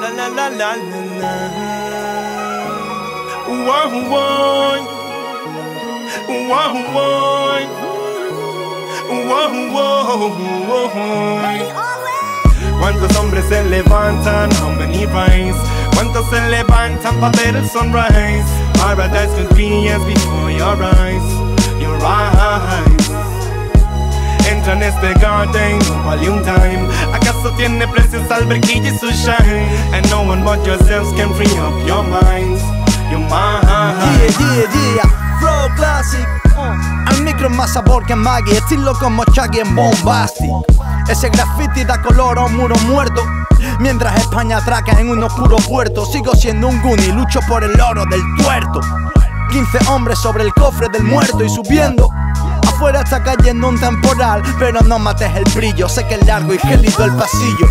La la la la la la. Wah, wah. Wah, wah. Wah, wah, wah. ¿Cuántos hombres se levantan? How many rise? ¿Cuántos se levantan para ver el sunrise? Paradise could be as before your eyes, your eyes. Entra en este garden, no vale un time. ¿Acaso tiene precios alberquilla y su shine? And no one but yourselves can free up your minds, your mind. Yeah, yeah, yeah, flow classic. Uh. Al micro más sabor que Maggie, estilo como Chucky en Bombastic. Ese graffiti da color a un muro muerto. Mientras España atraca en un oscuro puerto, sigo siendo un Goonie, lucho por el oro del tuerto. 15 hombres sobre el cofre del muerto y subiendo. Afuera está cayendo un temporal, pero no mates el brillo, sé que es largo y gélido el pasillo.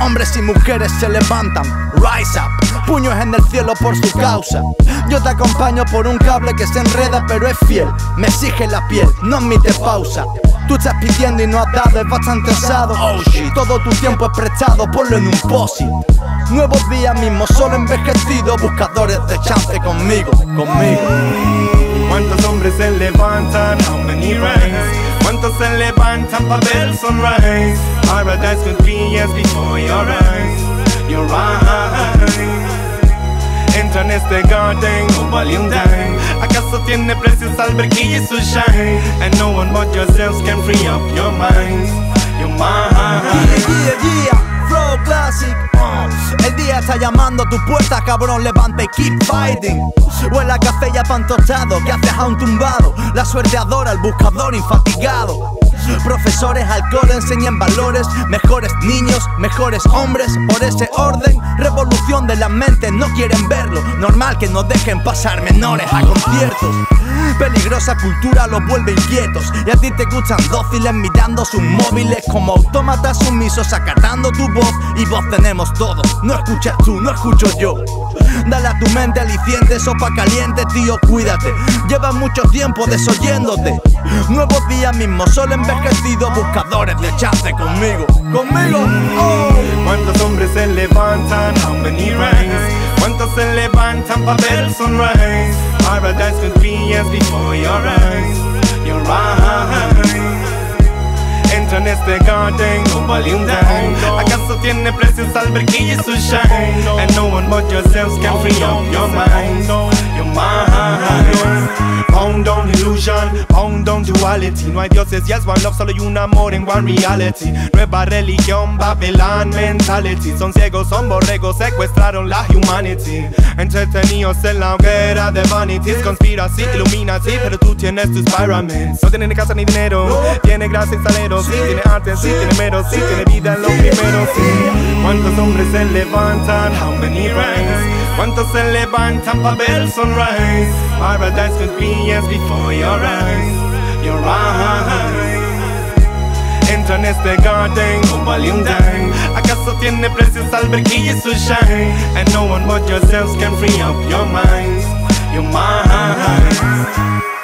Hombres y mujeres se levantan, rise up, puños en el cielo por su causa. Yo te acompaño por un cable que se enreda pero es fiel, me exige la piel, no admite pausa. Tú estás pidiendo y no has dado, es bastante osado. Oh todo tu tiempo es prestado, ponlo en un posit. Nuevos días mismo, solo envejecido, buscadores de chance conmigo, conmigo. ¿Cuántos hombres se levantan? How many rise? ¿Cuántos se levantan para ver el sunrise? Paradise could be as before your eyes, your eyes. Entra en este garden, no vale un dime. ¿Acaso tiene precios alberquilla y su shine? And no one but yourselves can free up your minds, your mind. Yeah, yeah, yeah, flow classic. Uh. El día está llamando a tu puerta, cabrón, levanta y keep fighting. Huele a café y a pan tostado, que haces a un tumbado. La suerte adora al buscador infatigado. Profesores, alcohol enseñan valores, mejores niños, mejores hombres, por ese orden. Revolución de la mente, no quieren verlo. Normal que no dejen pasar menores a conciertos. Peligrosa cultura los vuelve inquietos. Y a ti te gustan dóciles mirando sus móviles como autómatas sumisos, acatando tu voz. Y voz tenemos todos. No escuchas tú, no escucho yo. Dale a tu mente aliciente, sopa caliente, tío, cuídate. Llevas mucho tiempo desoyéndote. Nuevos días mismo, solo envejecido, buscadores de chance conmigo. Conmigo, oh. ¿Cuántos hombres se levantan? How many? ¿Cuántos se levantan para sunrise? Paradise could be as before your eyes, your eyes. Entra en este garden, vale un dime. ¿Acaso tiene precios alberquilla y su shine? And no one but yourselves can free up your mind, your mind. Pound on illusion, pound on duality. No hay dioses, yes, one love, solo hay un amor en one reality. Nueva religión, Babylon mentality. Son ciegos, son borregos, secuestraron la humanity. Entretenidos en la hoguera de vanities. Conspiracy, illuminati, pero tú tienes tus pyramids. No tiene ni casa ni dinero, tiene grasa y salero. Sí, tiene arte, sí, tiene mero, sí, tiene vida en lo primero, sí. ¿Cuántos hombres se levantan? How many rise? ¿Cuántos se levantan para ver el sunrise? Paradise could be as before your eyes, your eyes. Entra en este garden, no oh, vale un dime. ¿Acaso tiene precios alberquilla y su shine? And no one but yourselves can free up your minds, your minds.